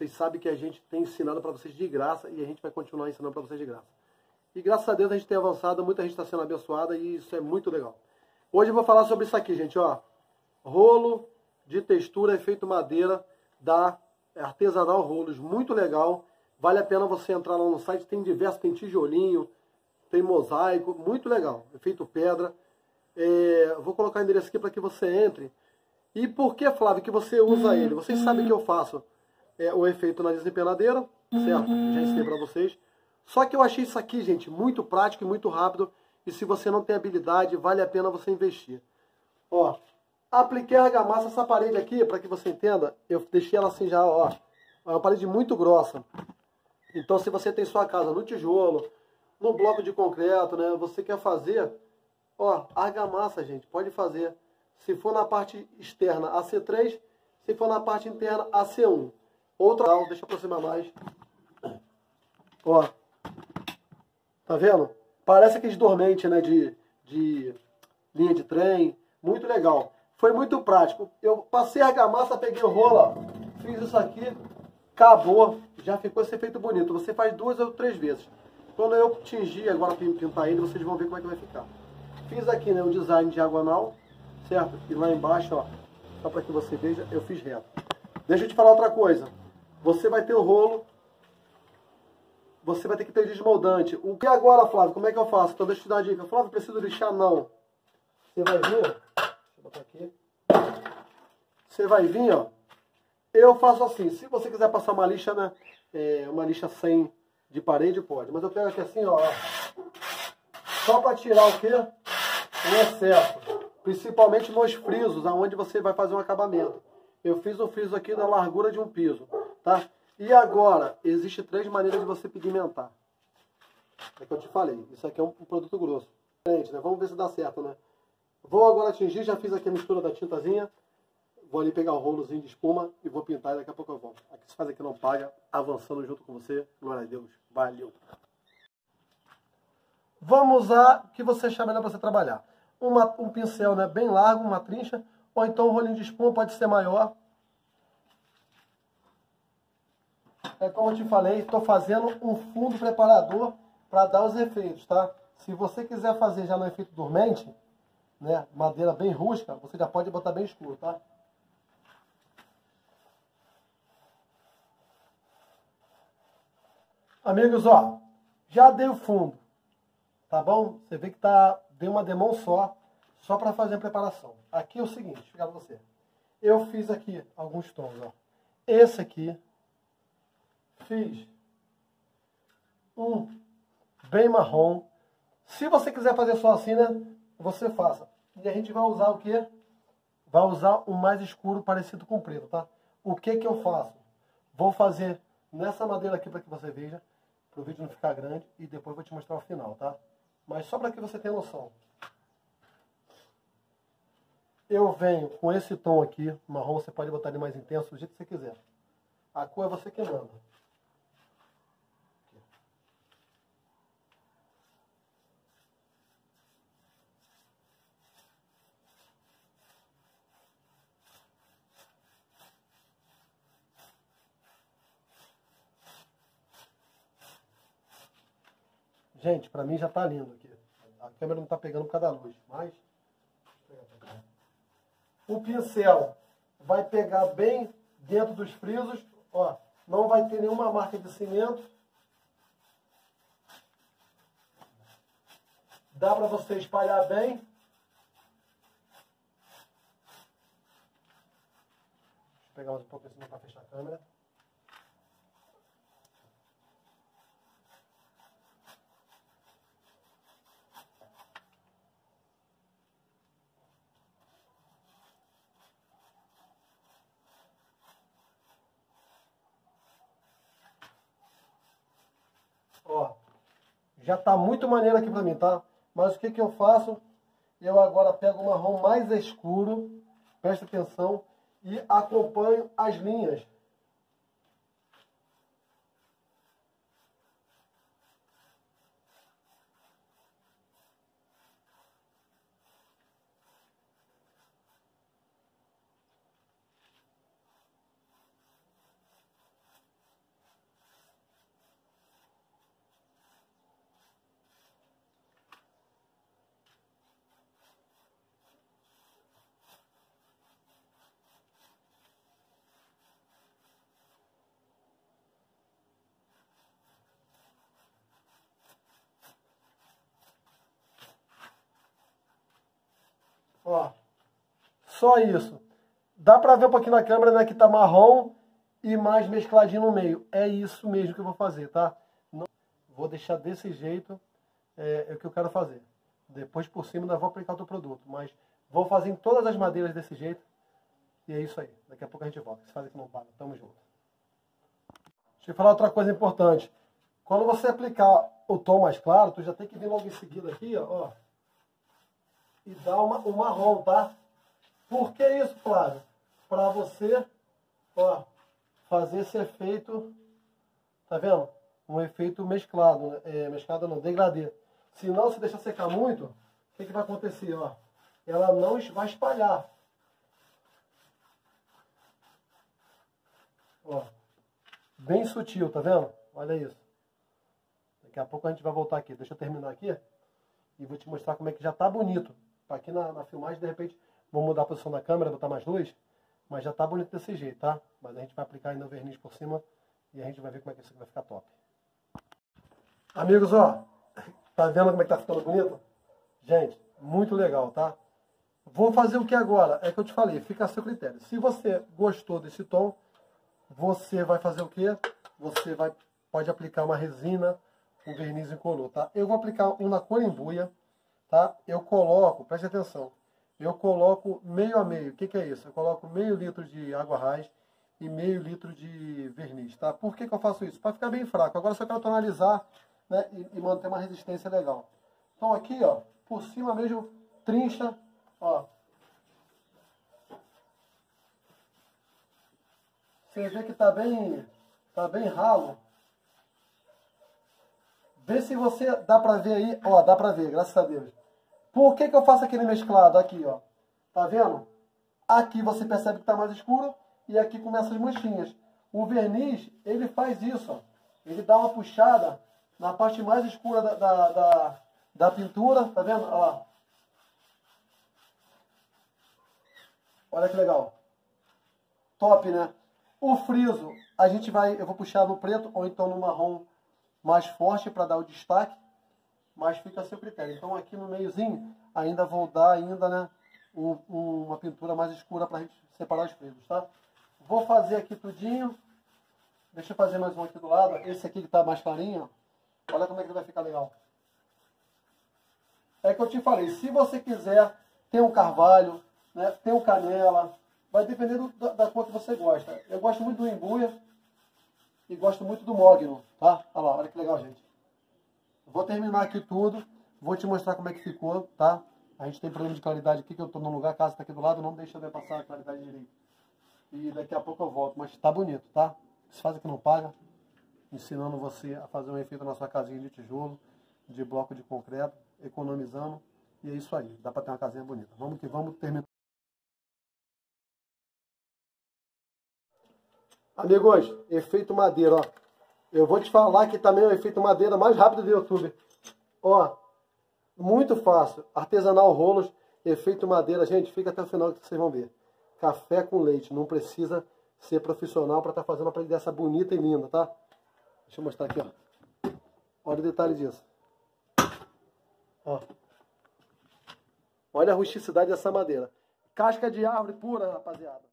Vocês sabem que a gente tem ensinado para vocês de graça e a gente vai continuar ensinando para vocês de graça. E graças a Deus a gente tem avançado, muita gente está sendo abençoada e isso é muito legal. Hoje eu vou falar sobre isso aqui, gente, ó. Rolo de textura efeito madeira da Artesanal Rolos, muito legal. Vale a pena você entrar lá no site, tem diversos, tem tijolinho, tem mosaico, muito legal, efeito pedra. É, vou colocar o endereço aqui para que você entre. E por que, Flávio, que você usa ele? Vocês sabem que eu faço é, o efeito na desempenadeira, certo? Já ensinei para vocês. Só que eu achei isso aqui, gente, muito prático e muito rápido. E se você não tem habilidade, vale a pena você investir. Ó, apliquei a argamassa, essa parede aqui, para que você entenda, eu deixei ela assim já, ó. É uma parede muito grossa. Então, se você tem sua casa no tijolo, no bloco de concreto, né? Você quer fazer, ó, argamassa, gente, pode fazer. Se for na parte externa, AC3. Se for na parte interna, AC1. Outra, deixa eu aproximar mais. Ó, tá vendo? Parece aqueles dormente, né, de, de linha de trem. Muito legal. Foi muito prático. Eu passei a argamassa, peguei o rola, fiz isso aqui, acabou. Já ficou esse efeito bonito. Você faz duas ou três vezes. Quando eu tingir, agora pintar ele, vocês vão ver como é que vai ficar. Fiz aqui né, o design diagonal, certo? E lá embaixo, ó, só para que você veja, eu fiz reto. Deixa eu te falar outra coisa. Você vai ter o rolo, você vai ter que ter desmoldante. O que agora, Flávio? Como é que eu faço? Então deixa eu te dar a dica. Flávio, preciso lixar? Não. Você vai vir. Deixa eu botar aqui. Você vai vir, ó. Eu faço assim. Se você quiser passar uma lixa, né? É, uma lixa sem de parede, pode. Mas eu pego aqui assim, ó. Só para tirar o quê? O excesso. Principalmente nos frisos, aonde você vai fazer um acabamento. Eu fiz o friso aqui na largura de um piso, tá? E agora, existe três maneiras de você pigmentar. É que eu te falei. Isso aqui é um, produto grosso. Gente, né? Vamos ver se dá certo, né? Vou agora atingir, já fiz aqui a mistura da tintazinha. Vou ali pegar o rolozinho de espuma e vou pintar e daqui a pouco eu volto. Aqui se faz aqui não paga, avançando junto com você. Glória a Deus. Valeu. Vamos usar o que você achar melhor para você trabalhar. Uma, um pincel né, bem largo, uma trincha, ou então um rolinho de espuma pode ser maior. É como eu te falei, estou fazendo um fundo preparador para dar os efeitos, tá? Se você quiser fazer já no efeito dormente, né, madeira bem rústica, você já pode botar bem escuro, tá? Amigos, ó, já dei o fundo, tá bom? Você vê que tá, deu uma demão só, só para fazer a preparação. Aqui é o seguinte, pra você. Eu fiz aqui alguns tons, ó. Esse aqui, fiz um bem marrom. Se você quiser fazer só assim, né? Você faça. E a gente vai usar o que? Vai usar o mais escuro parecido com preto, tá? O que que eu faço? Vou fazer nessa madeira aqui para que você veja, para o vídeo não ficar grande, e depois vou te mostrar o final, tá? Mas só para que você tenha noção. Eu venho com esse tom aqui, marrom, você pode botar ele mais intenso, do jeito que você quiser. A cor é você que manda. Gente, para mim já tá lindo aqui. A câmera não tá pegando por causa da luz, mas... O pincel vai pegar bem dentro dos frisos, ó. Não vai ter nenhuma marca de cimento. Dá para você espalhar bem. Pegar mais um pouco assim para fechar a câmera. Ó, já tá muito maneiro aqui pra mim, tá? Mas o que que eu faço? Eu agora pego o marrom mais escuro, presta atenção, e acompanho as linhas. Ó, só isso. Dá pra ver um pouquinho na câmera, né, que tá marrom e mais mescladinho no meio. É isso mesmo que eu vou fazer, tá? Não, vou deixar desse jeito, é, é, o que eu quero fazer. Depois por cima ainda vou aplicar outro produto, mas vou fazer em todas as madeiras desse jeito. E é isso aí. Daqui a pouco a gente volta. Se faz aqui não paga. Tamo junto. Deixa eu falar outra coisa importante. Quando você aplicar o tom mais claro, tu já tem que vir logo em seguida aqui, ó. E dar uma, um marrom, tá? Por que isso, Flávio? Para você, ó, fazer esse efeito, tá vendo? Um efeito mesclado, né? é, mesclado não, degradê. Se não, se deixar secar muito, o que, que vai acontecer, ó? Ela não vai espalhar. Ó, bem sutil, tá vendo? Olha isso. Daqui a pouco a gente vai voltar aqui. Deixa eu terminar aqui e vou te mostrar como é que já tá bonito. Aqui na, na filmagem, de repente, vou mudar a posição da câmera, botar mais luz, mas já tá bonito desse jeito, tá? Mas a gente vai aplicar ainda o verniz por cima e a gente vai ver como é que isso vai ficar top. Amigos, ó, tá vendo como é que tá ficando bonito? Gente, muito legal, tá? Vou fazer o que agora? É que eu te falei, fica a seu critério. Se você gostou desse tom, você vai fazer o quê? Você vai, pode aplicar uma resina, um verniz incolor, tá? Eu vou aplicar um na cor embuia, tá? Eu coloco, preste atenção, eu coloco meio a meio. O que, que é isso? Eu coloco meio litro de água raiz e meio litro de verniz, tá? Por que, que eu faço isso? Para ficar bem fraco. Agora só quero tonalizar né, e, e, manter uma resistência legal. Então aqui, ó, por cima mesmo, trincha, ó. Você vê que tá bem, tá bem ralo. Vê se você dá pra ver aí, ó, dá pra ver, graças a Deus. Por que, que eu faço aquele mesclado aqui, ó? Tá vendo? Aqui você percebe que está mais escuro e aqui começa as manchinhas. O verniz, ele faz isso, ó. Ele dá uma puxada na parte mais escura da, da, da, da pintura, tá vendo? Olha lá. Olha que legal. Top, né? O friso, a gente vai, eu vou puxar no preto ou então no marrom mais forte para dar o destaque mas fica a seu critério. Então aqui no meiozinho ainda vou dar ainda, né, um, um, uma pintura mais escura para a gente separar os frisos, tá? Vou fazer aqui tudinho. Deixa eu fazer mais um aqui do lado. Esse aqui que está mais clarinho, olha como é que vai ficar legal. É que eu te falei, se você quiser ter um carvalho, né, ter um canela, vai depender do, da, da, cor que você gosta. Eu gosto muito do embuia e gosto muito do mogno, tá? Olha lá, olha que legal, gente. Vou terminar aqui tudo, vou te mostrar como é que ficou, tá? A gente tem problema de claridade aqui, que eu estou no lugar, a casa está aqui do lado, não deixa eu passar a claridade direito. E daqui a pouco eu volto, mas está bonito, tá? Se faz aqui não paga, ensinando você a fazer um efeito na sua casinha de tijolo, de bloco de concreto, economizando. E é isso aí, dá para ter uma casinha bonita. Vamos que vamos terminar. Amigos, efeito madeira, ó. Eu vou te falar que também é o efeito madeira mais rápido do YouTube. Ó, muito fácil. Artesanal rolos, efeito madeira. Gente, fica até o final que vocês vão ver. Café com leite. Não precisa ser profissional para estar tá fazendo uma prenda dessa bonita e linda, tá? Deixa eu mostrar aqui, ó. Olha o detalhe disso. Ó. Olha a rusticidade dessa madeira. Casca de árvore pura, rapaziada.